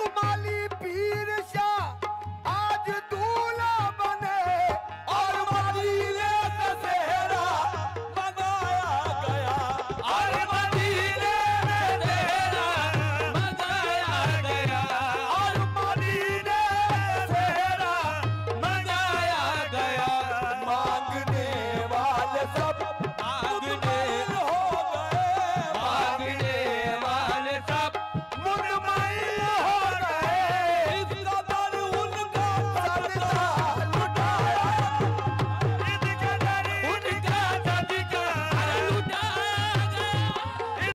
रखमाली Pir Shah.